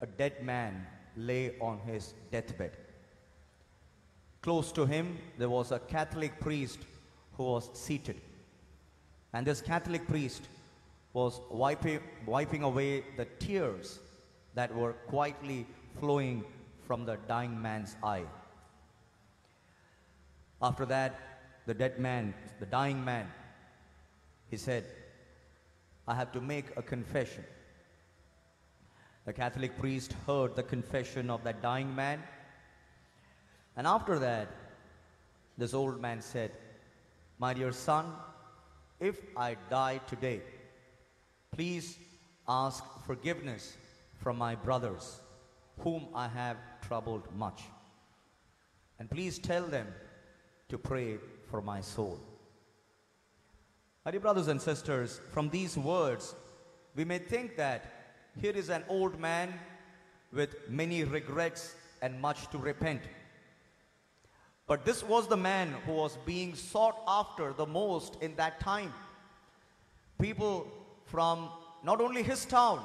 a dead man lay on his deathbed. Close to him, there was a Catholic priest who was seated. And this Catholic priest was wiping, wiping away the tears that were quietly flowing from the dying man's eye. After that, the dead man, the dying man, he said, I have to make a confession. The Catholic priest heard the confession of that dying man. And after that, this old man said, My dear son, if I die today, please ask forgiveness from my brothers, whom I have troubled much. And please tell them to pray for my soul. My dear brothers and sisters, from these words, we may think that here is an old man with many regrets and much to repent. But this was the man who was being sought after the most in that time. People from not only his town,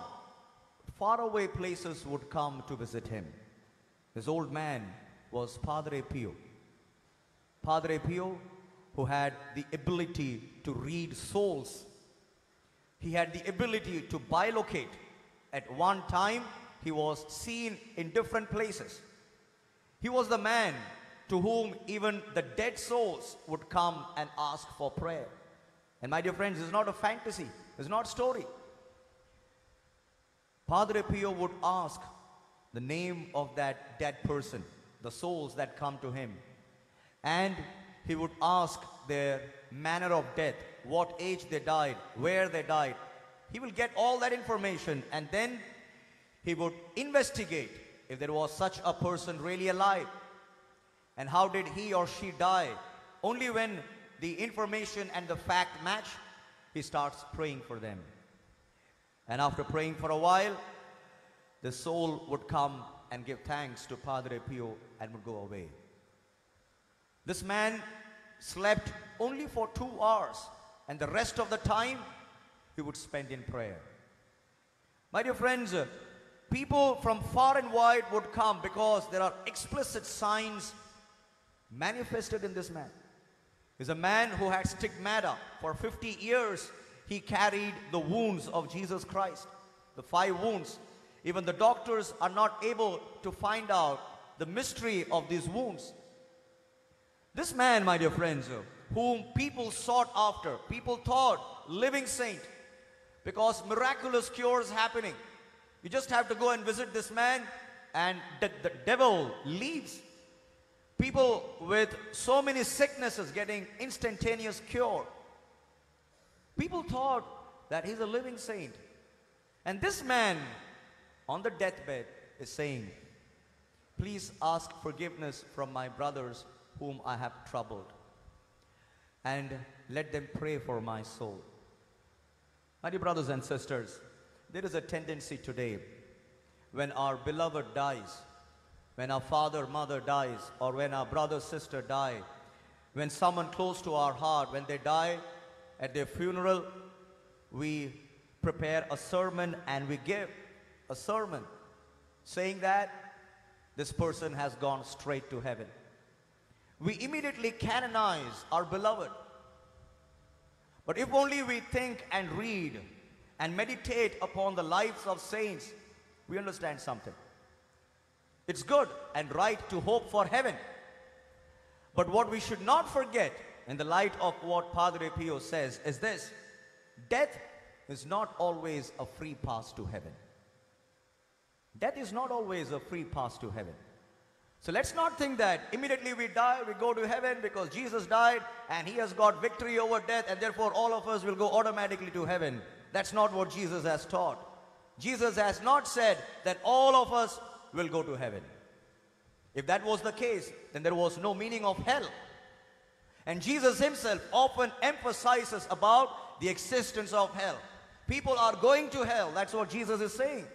faraway places would come to visit him. This old man was Padre Pio. Padre Pio, who had the ability to read souls. He had the ability to bilocate. At one time, he was seen in different places. He was the man to whom even the dead souls would come and ask for prayer. And my dear friends, is not a fantasy, it's not a story. Padre Pio would ask the name of that dead person, the souls that come to him. And he would ask their manner of death, what age they died, where they died. He will get all that information and then he would investigate if there was such a person really alive. And how did he or she die? Only when the information and the fact match, he starts praying for them. And after praying for a while, the soul would come and give thanks to Padre Pio and would go away. This man slept only for two hours, and the rest of the time he would spend in prayer. My dear friends, uh, people from far and wide would come because there are explicit signs manifested in this man. He's a man who had stigmata. For 50 years, he carried the wounds of Jesus Christ, the five wounds. Even the doctors are not able to find out the mystery of these wounds. This man, my dear friends, uh, whom people sought after, people thought living saint, because miraculous cures happening. You just have to go and visit this man, and the, the devil leaves. People with so many sicknesses getting instantaneous cure. People thought that he's a living saint. And this man on the deathbed is saying, Please ask forgiveness from my brothers whom I have troubled, and let them pray for my soul. My dear brothers and sisters, there is a tendency today when our beloved dies, when our father, mother dies, or when our brother, sister die, when someone close to our heart, when they die at their funeral, we prepare a sermon and we give a sermon saying that this person has gone straight to heaven. We immediately canonize our beloved. But if only we think and read and meditate upon the lives of saints, we understand something. It's good and right to hope for heaven. But what we should not forget in the light of what Padre Pio says is this death is not always a free pass to heaven. Death is not always a free pass to heaven. So let's not think that immediately we die, we go to heaven because Jesus died and he has got victory over death and therefore all of us will go automatically to heaven. That's not what Jesus has taught. Jesus has not said that all of us will go to heaven. If that was the case, then there was no meaning of hell. And Jesus himself often emphasizes about the existence of hell. People are going to hell. That's what Jesus is saying.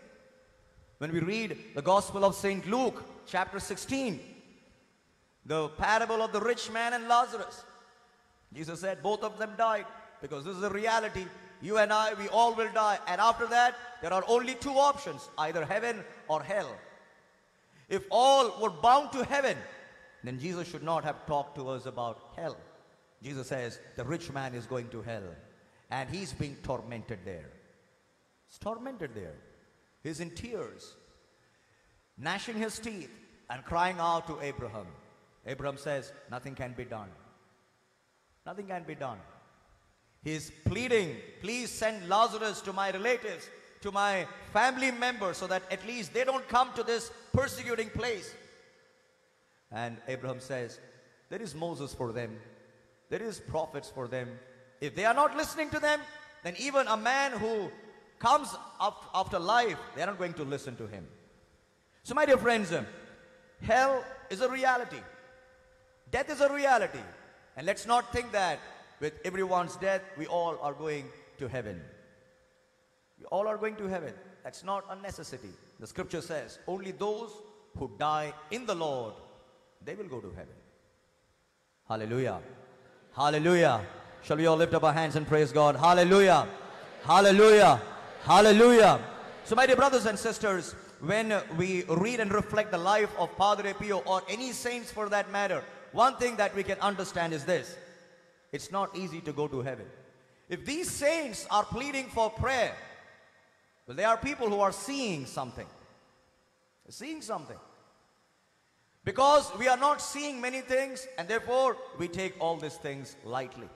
When we read the Gospel of St. Luke, chapter 16, the parable of the rich man and Lazarus, Jesus said both of them died because this is the reality. You and I, we all will die. And after that, there are only two options either heaven or hell. If all were bound to heaven, then Jesus should not have talked to us about hell. Jesus says the rich man is going to hell and he's being tormented there. He's tormented there. He's in tears, gnashing his teeth and crying out to Abraham. Abraham says, Nothing can be done. Nothing can be done. He's pleading, Please send Lazarus to my relatives, to my family members, so that at least they don't come to this persecuting place. And Abraham says, There is Moses for them, there is prophets for them. If they are not listening to them, then even a man who comes up after life, they are not going to listen to him. So, my dear friends, hell is a reality. Death is a reality. And let's not think that with everyone's death, we all are going to heaven. We all are going to heaven. That's not a necessity. The scripture says only those who die in the Lord, they will go to heaven. Hallelujah. Hallelujah. Shall we all lift up our hands and praise God? Hallelujah. Hallelujah. Hallelujah. So, my dear brothers and sisters, when we read and reflect the life of Padre Pio or any saints for that matter, one thing that we can understand is this it's not easy to go to heaven. If these saints are pleading for prayer, well, they are people who are seeing something. Seeing something. Because we are not seeing many things, and therefore we take all these things lightly.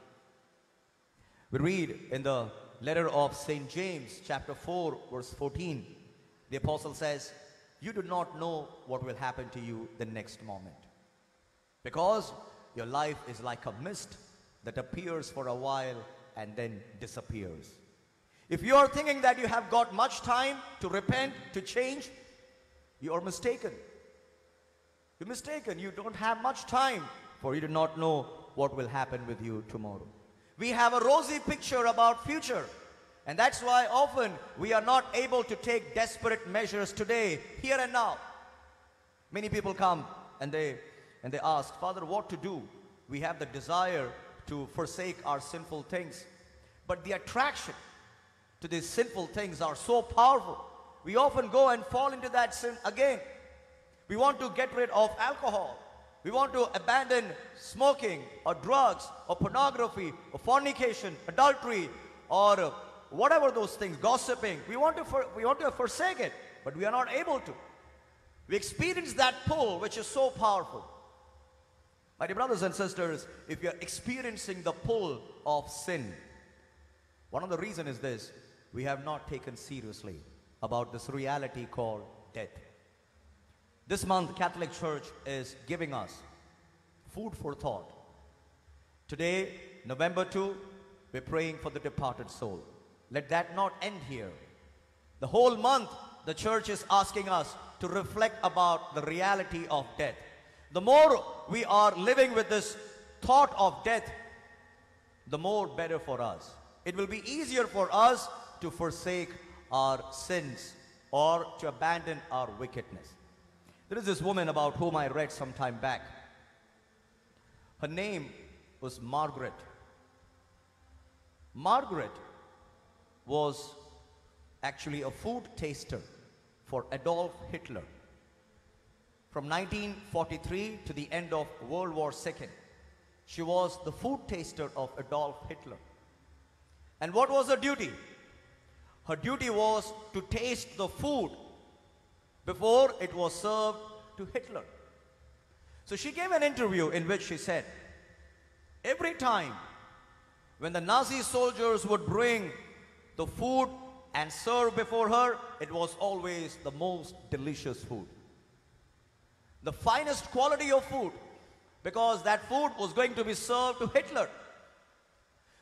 We read in the letter of St. James, chapter 4, verse 14, the apostle says, You do not know what will happen to you the next moment. Because your life is like a mist that appears for a while and then disappears. If you are thinking that you have got much time to repent, to change, you are mistaken. You're mistaken. You don't have much time, for you do not know what will happen with you tomorrow. We have a rosy picture about future. And that's why often we are not able to take desperate measures today, here and now. Many people come and they and they ask, Father, what to do? We have the desire to forsake our sinful things. But the attraction to these sinful things are so powerful. We often go and fall into that sin again. We want to get rid of alcohol. We want to abandon smoking or drugs or pornography or fornication, adultery or whatever those things, gossiping. We want to for, we want to forsake it, but we are not able to. We experience that pull which is so powerful. My dear brothers and sisters, if you're experiencing the pull of sin, one of the reasons is this we have not taken seriously about this reality called death. This month, Catholic Church is giving us food for thought. Today, November 2, we're praying for the departed soul. Let that not end here. The whole month, the church is asking us to reflect about the reality of death. The more we are living with this thought of death, the more better for us. It will be easier for us to forsake our sins or to abandon our wickedness. There is this woman about whom I read some time back. Her name was Margaret. Margaret was actually a food taster for Adolf Hitler. From 1943 to the end of World War II, she was the food taster of Adolf Hitler. And what was her duty? Her duty was to taste the food before it was served to Hitler. So she gave an interview in which she said, Every time when the Nazi soldiers would bring the food and serve before her, it was always the most delicious food. The finest quality of food, because that food was going to be served to Hitler.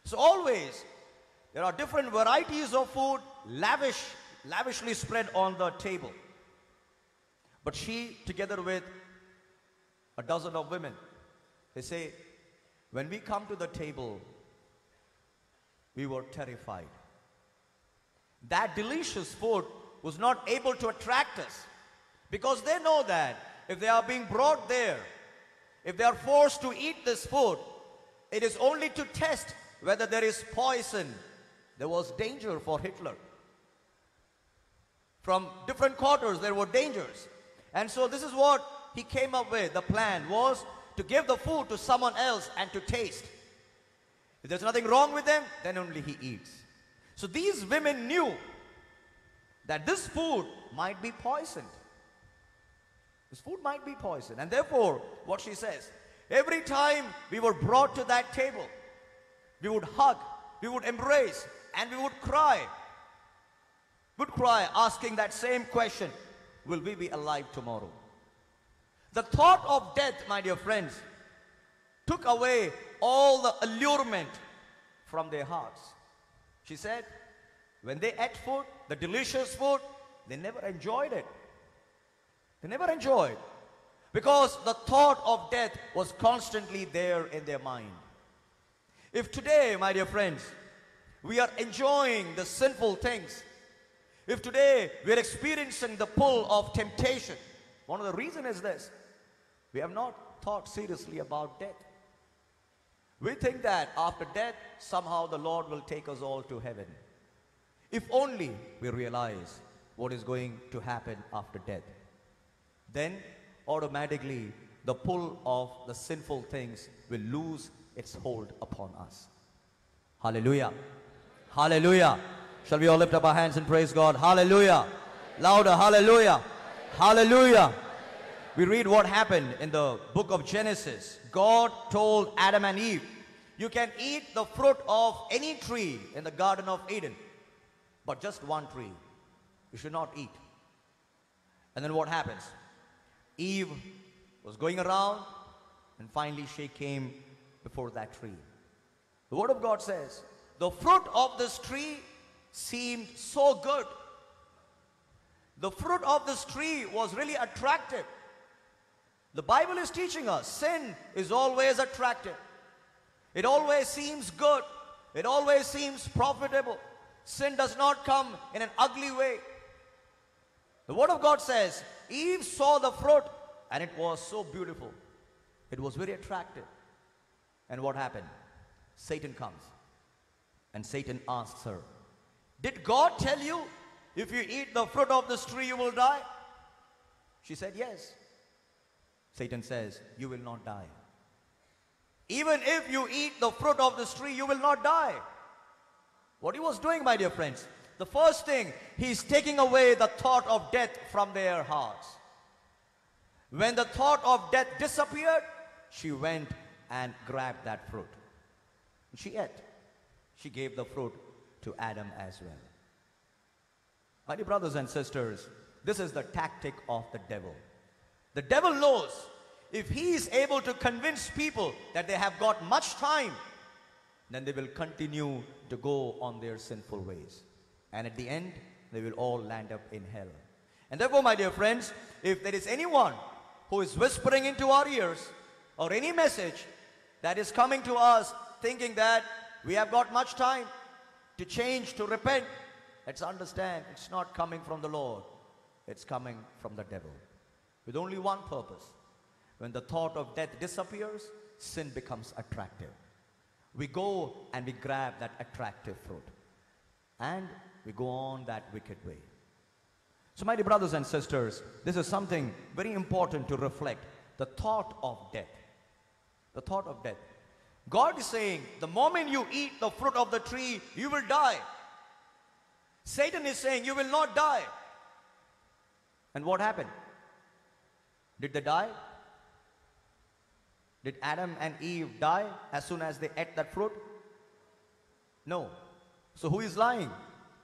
So always, there are different varieties of food, lavish, lavishly spread on the table. But she, together with a dozen of women, they say, when we come to the table, we were terrified. That delicious food was not able to attract us because they know that if they are being brought there, if they are forced to eat this food, it is only to test whether there is poison. There was danger for Hitler. From different quarters, there were dangers. And so this is what he came up with. The plan was to give the food to someone else and to taste. If there's nothing wrong with them, then only he eats. So these women knew that this food might be poisoned. This food might be poisoned. And therefore, what she says, every time we were brought to that table, we would hug, we would embrace, and we would cry. Would cry, asking that same question Will we be alive tomorrow? The thought of death, my dear friends, took away all the allurement from their hearts. She said, when they ate food, the delicious food, they never enjoyed it. They never enjoyed. Because the thought of death was constantly there in their mind. If today, my dear friends, we are enjoying the sinful things, if today we are experiencing the pull of temptation, one of the reasons is this we have not thought seriously about death. We think that after death, somehow the Lord will take us all to heaven. If only we realize what is going to happen after death, then automatically the pull of the sinful things will lose its hold upon us. Hallelujah. Hallelujah. Shall we all lift up our hands and praise God? Hallelujah. Louder. Hallelujah. Hallelujah. We read what happened in the book of Genesis. God told Adam and Eve, You can eat the fruit of any tree in the Garden of Eden, but just one tree. You should not eat. And then what happens? Eve was going around, and finally she came before that tree. The Word of God says, The fruit of this tree seemed so good. The fruit of this tree was really attractive. The Bible is teaching us sin is always attractive. It always seems good. It always seems profitable. Sin does not come in an ugly way. The Word of God says Eve saw the fruit and it was so beautiful. It was very attractive. And what happened? Satan comes and Satan asks her, Did God tell you if you eat the fruit of this tree you will die? She said, Yes. Satan says, You will not die. Even if you eat the fruit of this tree, you will not die. What he was doing, my dear friends, the first thing, he's taking away the thought of death from their hearts. When the thought of death disappeared, she went and grabbed that fruit. She ate. She gave the fruit to Adam as well. My dear brothers and sisters, this is the tactic of the devil. The devil knows if he is able to convince people that they have got much time, then they will continue to go on their sinful ways. And at the end, they will all land up in hell. And therefore, my dear friends, if there is anyone who is whispering into our ears or any message that is coming to us thinking that we have got much time to change, to repent, let's understand it's not coming from the Lord, it's coming from the devil with only one purpose. When the thought of death disappears, sin becomes attractive. We go and we grab that attractive fruit. And we go on that wicked way. So, my dear brothers and sisters, this is something very important to reflect the thought of death. The thought of death. God is saying, the moment you eat the fruit of the tree, you will die. Satan is saying, you will not die. And what happened? Did they die? Did Adam and Eve die as soon as they ate that fruit? No. So who is lying?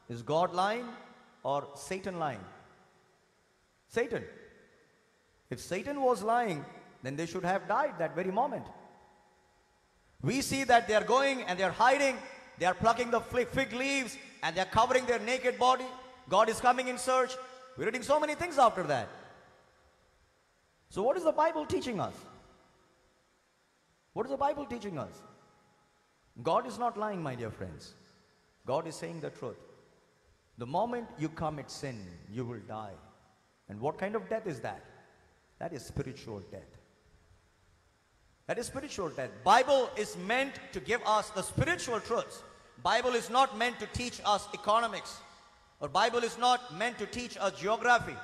Is God lying or Satan lying? Satan. If Satan was lying, then they should have died that very moment. We see that they are going and they are hiding, they are plucking the fig leaves and they are covering their naked body. God is coming in search. We're reading so many things after that. So, what is the Bible teaching us? What is the Bible teaching us? God is not lying, my dear friends. God is saying the truth. The moment you commit sin, you will die. And what kind of death is that? That is spiritual death. That is spiritual death. Bible is meant to give us the spiritual truths. Bible is not meant to teach us economics. Or Bible is not meant to teach us geography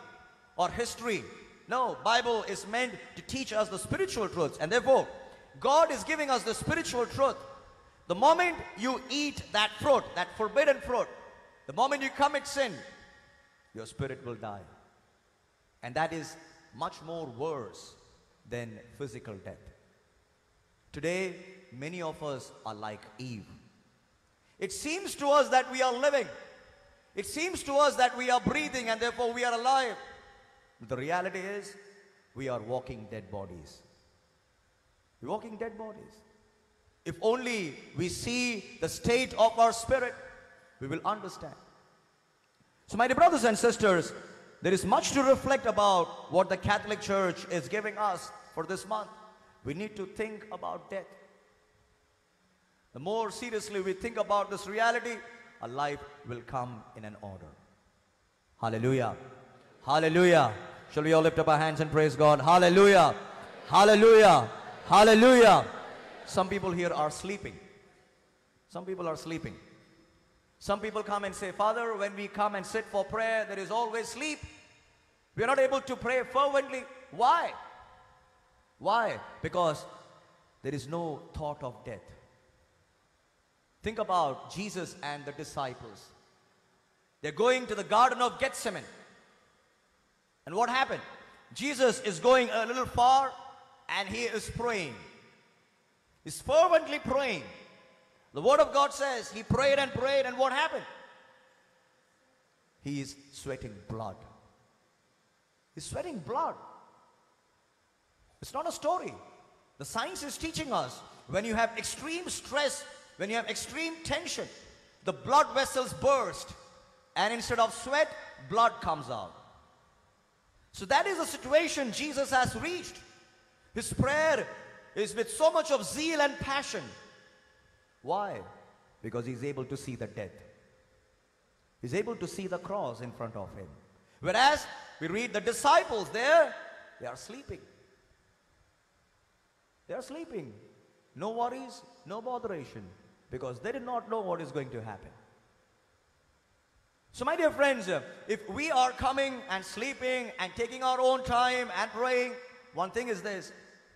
or history. No, Bible is meant to teach us the spiritual truths. And therefore, God is giving us the spiritual truth. The moment you eat that fruit, that forbidden fruit, the moment you commit sin, your spirit will die. And that is much more worse than physical death. Today, many of us are like Eve. It seems to us that we are living. It seems to us that we are breathing and therefore we are alive. The reality is, we are walking dead bodies. We're walking dead bodies. If only we see the state of our spirit, we will understand. So, my dear brothers and sisters, there is much to reflect about what the Catholic Church is giving us for this month. We need to think about death. The more seriously we think about this reality, our life will come in an order. Hallelujah. Hallelujah. Shall we all lift up our hands and praise God? Hallelujah. Hallelujah. Hallelujah. Some people here are sleeping. Some people are sleeping. Some people come and say, Father, when we come and sit for prayer, there is always sleep. We are not able to pray fervently. Why? Why? Because there is no thought of death. Think about Jesus and the disciples. They're going to the Garden of Gethsemane. And what happened? Jesus is going a little far and he is praying. He's fervently praying. The Word of God says he prayed and prayed, and what happened? He is sweating blood. He's sweating blood. It's not a story. The science is teaching us when you have extreme stress, when you have extreme tension, the blood vessels burst, and instead of sweat, blood comes out. So that is the situation Jesus has reached. His prayer is with so much of zeal and passion. Why? Because he's able to see the death. He's able to see the cross in front of him. Whereas we read the disciples there, they are sleeping. They are sleeping. No worries, no botheration, because they did not know what is going to happen. So, my dear friends, uh, if we are coming and sleeping and taking our own time and praying, one thing is this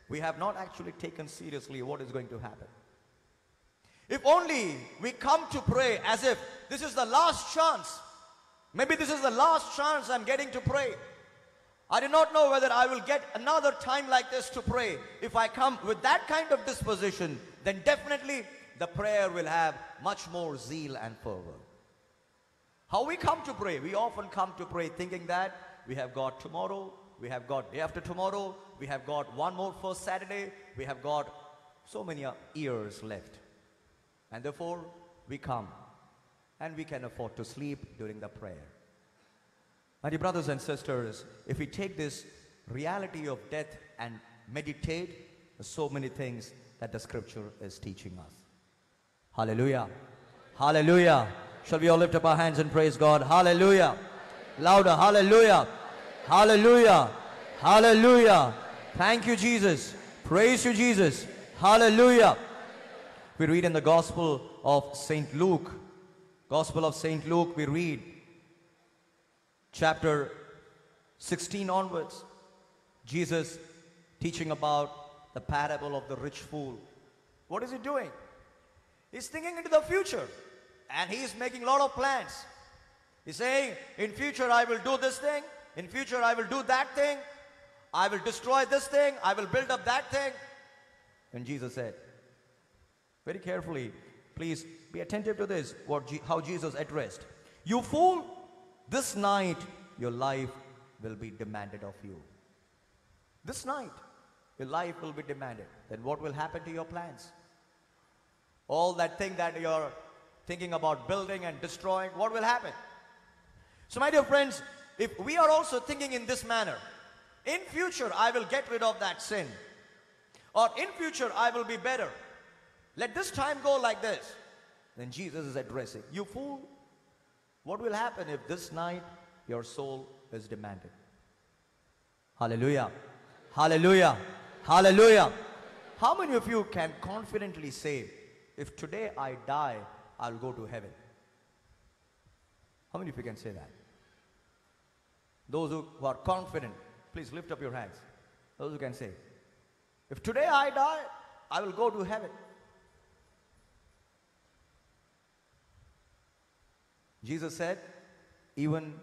we have not actually taken seriously what is going to happen. If only we come to pray as if this is the last chance. Maybe this is the last chance I'm getting to pray. I do not know whether I will get another time like this to pray. If I come with that kind of disposition, then definitely the prayer will have much more zeal and fervor. How we come to pray? We often come to pray thinking that we have got tomorrow, we have got day after tomorrow, we have got one more first Saturday, we have got so many uh, years left. And therefore, we come and we can afford to sleep during the prayer. My dear brothers and sisters, if we take this reality of death and meditate, so many things that the scripture is teaching us. Hallelujah. Hallelujah. Shall we all lift up our hands and praise God? Hallelujah. Louder. Hallelujah. Hallelujah. Hallelujah. Thank you, Jesus. Praise you, Jesus. Hallelujah. We read in the Gospel of St. Luke, Gospel of St. Luke, we read chapter 16 onwards, Jesus teaching about the parable of the rich fool. What is he doing? He's thinking into the future and he is making a lot of plans. He's saying, in future I will do this thing, in future I will do that thing, I will destroy this thing, I will build up that thing. And Jesus said, very carefully, please be attentive to this, what, how Jesus addressed. You fool, this night your life will be demanded of you. This night, your life will be demanded. Then what will happen to your plans? All that thing that you're thinking about building and destroying, what will happen? So, my dear friends, if we are also thinking in this manner, in future I will get rid of that sin, or in future I will be better. Let this time go like this. Then Jesus is addressing, You fool, what will happen if this night your soul is demanded? Hallelujah. Hallelujah. Hallelujah. How many of you can confidently say, If today I die, I'll go to heaven? How many of you can say that? Those who, who are confident, please lift up your hands. Those who can say, if today I die, I will go to heaven. Jesus said, even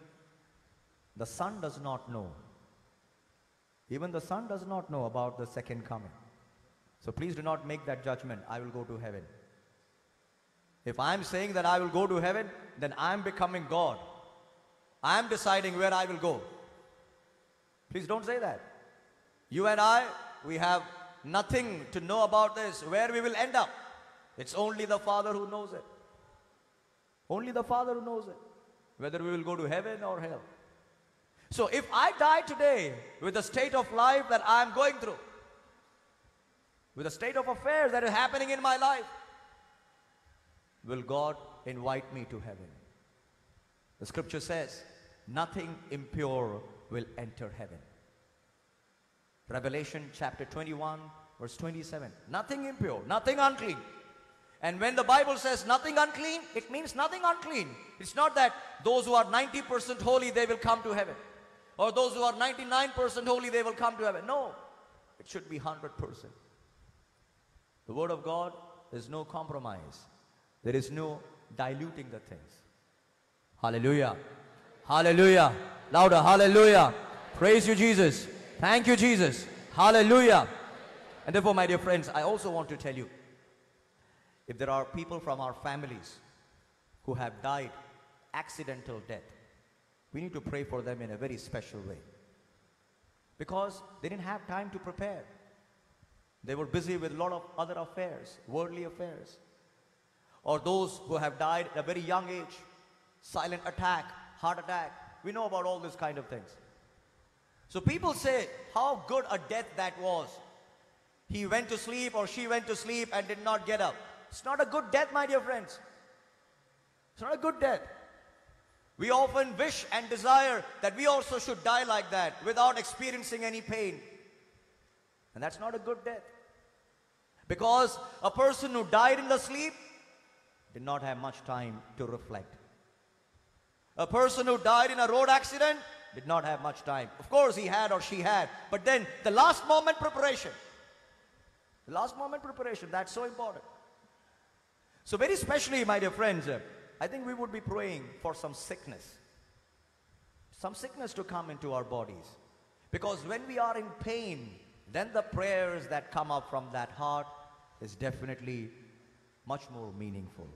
the Son does not know. Even the Son does not know about the second coming. So please do not make that judgment. I will go to heaven. If I'm saying that I will go to heaven, then I'm becoming God. I'm deciding where I will go. Please don't say that. You and I, we have nothing to know about this, where we will end up. It's only the Father who knows it. Only the Father who knows it. Whether we will go to heaven or hell. So if I die today with the state of life that I'm going through, with the state of affairs that is happening in my life, will God invite me to heaven? The scripture says, nothing impure will enter heaven. Revelation chapter 21, verse 27. Nothing impure, nothing unclean. And when the Bible says nothing unclean, it means nothing unclean. It's not that those who are 90% holy, they will come to heaven. Or those who are 99% holy, they will come to heaven. No, it should be 100%. The Word of God, is no compromise. There is no diluting the things. Hallelujah. Hallelujah. Louder. Hallelujah. Praise you, Jesus. Thank you, Jesus. Hallelujah. And therefore, my dear friends, I also want to tell you if there are people from our families who have died accidental death, we need to pray for them in a very special way. Because they didn't have time to prepare. They were busy with a lot of other affairs, worldly affairs. Or those who have died at a very young age, silent attack, heart attack. We know about all these kind of things. So people say how good a death that was. He went to sleep or she went to sleep and did not get up. It's not a good death, my dear friends. It's not a good death. We often wish and desire that we also should die like that without experiencing any pain. And that's not a good death. Because a person who died in the sleep did not have much time to reflect. A person who died in a road accident did not have much time. Of course, he had or she had. But then the last moment preparation. The last moment preparation, that's so important. So, very specially, my dear friends, uh, I think we would be praying for some sickness. Some sickness to come into our bodies. Because when we are in pain, then the prayers that come up from that heart is definitely much more meaningful.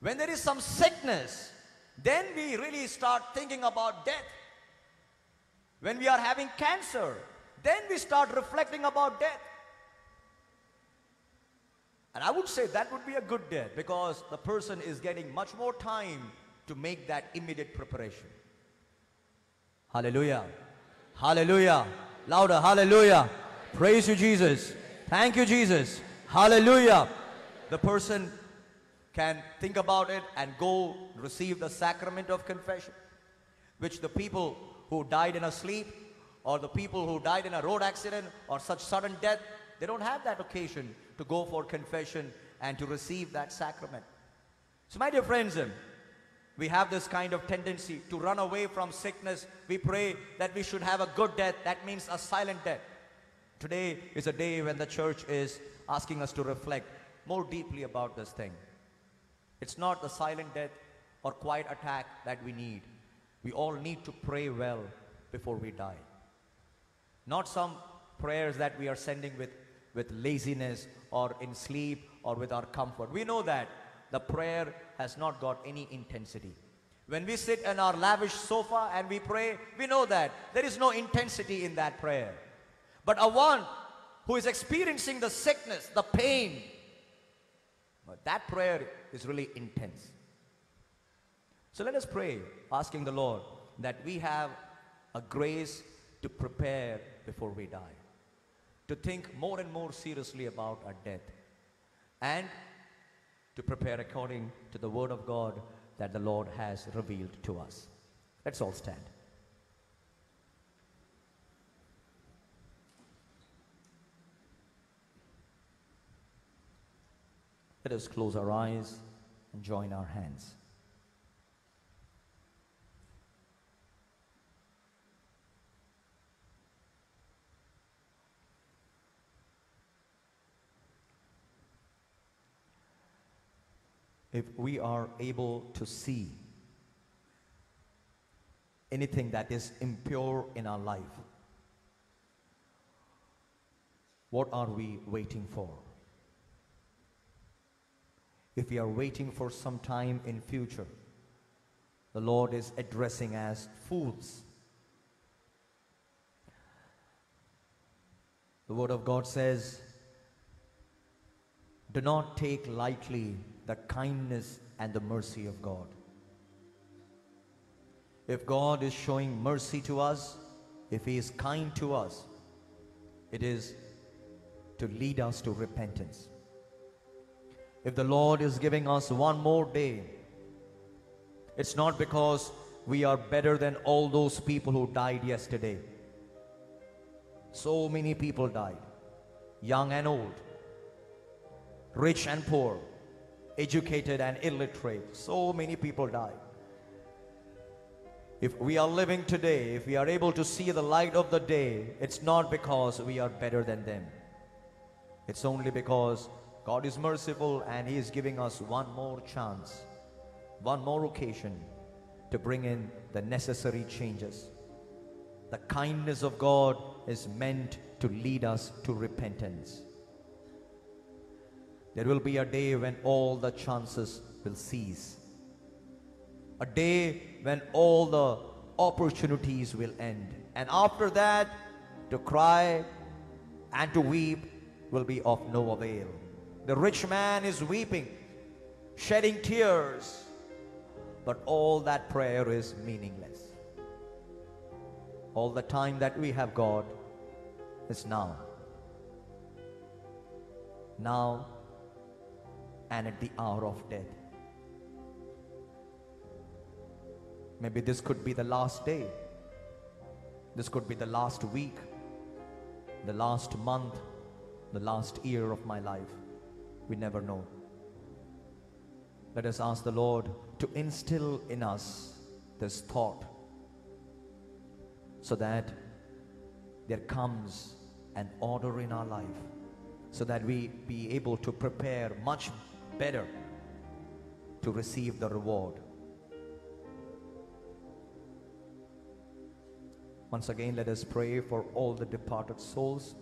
When there is some sickness, then we really start thinking about death. When we are having cancer, then we start reflecting about death. And I would say that would be a good death because the person is getting much more time to make that immediate preparation. Hallelujah. Hallelujah. Louder. Hallelujah. Praise you, Jesus. Thank you, Jesus. Hallelujah. The person can think about it and go receive the sacrament of confession, which the people who died in a sleep or the people who died in a road accident or such sudden death, they don't have that occasion to go for confession and to receive that sacrament. So, my dear friends, um, we have this kind of tendency to run away from sickness. We pray that we should have a good death. That means a silent death. Today is a day when the church is asking us to reflect more deeply about this thing. It's not the silent death or quiet attack that we need. We all need to pray well before we die. Not some prayers that we are sending with, with laziness or in sleep or with our comfort. We know that the prayer has not got any intensity. When we sit on our lavish sofa and we pray, we know that there is no intensity in that prayer. But a one who is experiencing the sickness, the pain, that prayer is really intense. So let us pray, asking the Lord that we have a grace to prepare before we die, to think more and more seriously about our death, and to prepare according to the Word of God that the Lord has revealed to us. Let's all stand. Let us close our eyes and join our hands. If we are able to see anything that is impure in our life, what are we waiting for? If we are waiting for some time in future, the Lord is addressing as fools. The Word of God says, Do not take lightly the kindness and the mercy of God. If God is showing mercy to us, if He is kind to us, it is to lead us to repentance. If the Lord is giving us one more day, it's not because we are better than all those people who died yesterday. So many people died, young and old, rich and poor, educated and illiterate. So many people died. If we are living today, if we are able to see the light of the day, it's not because we are better than them. It's only because God is merciful and He is giving us one more chance, one more occasion to bring in the necessary changes. The kindness of God is meant to lead us to repentance. There will be a day when all the chances will cease. A day when all the opportunities will end. And after that, to cry and to weep will be of no avail. The rich man is weeping, shedding tears, but all that prayer is meaningless. All the time that we have God is now. Now and at the hour of death. Maybe this could be the last day. This could be the last week, the last month, the last year of my life. We never know. Let us ask the Lord to instill in us this thought so that there comes an order in our life so that we be able to prepare much better to receive the reward. Once again, let us pray for all the departed souls,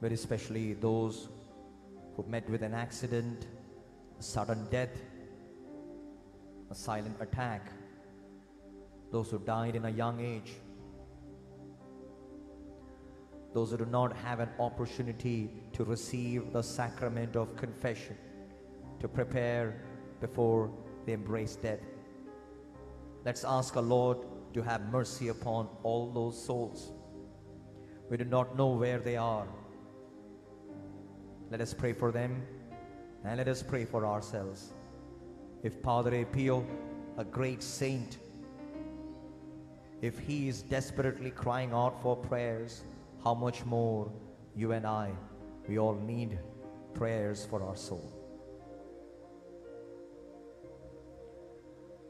very especially those who met with an accident, a sudden death, a silent attack, those who died in a young age, those who do not have an opportunity to receive the sacrament of confession, to prepare before they embrace death. Let's ask our Lord to have mercy upon all those souls. We do not know where they are. Let us pray for them and let us pray for ourselves. If Padre Pio, a great saint, if he is desperately crying out for prayers, how much more you and I, we all need prayers for our soul.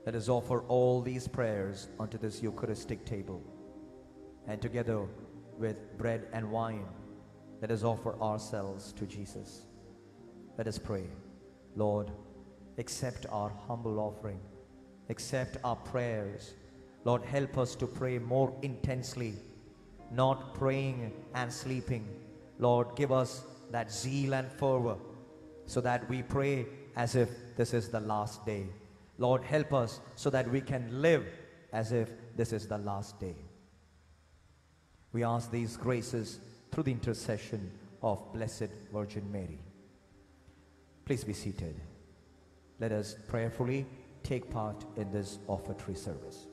Let us offer all these prayers unto this Eucharistic table. And together with bread and wine, let us offer ourselves to Jesus. Let us pray. Lord, accept our humble offering, accept our prayers. Lord, help us to pray more intensely, not praying and sleeping. Lord, give us that zeal and fervor so that we pray as if this is the last day. Lord, help us so that we can live as if this is the last day. We ask these graces through the intercession of Blessed Virgin Mary. Please be seated. Let us prayerfully take part in this offertory service.